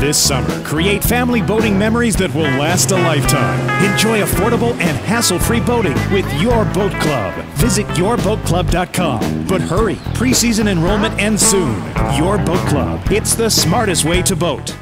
This summer, create family boating memories that will last a lifetime. Enjoy affordable and hassle-free boating with Your Boat Club. Visit yourboatclub.com. But hurry, preseason enrollment ends soon. Your Boat Club. It's the smartest way to boat.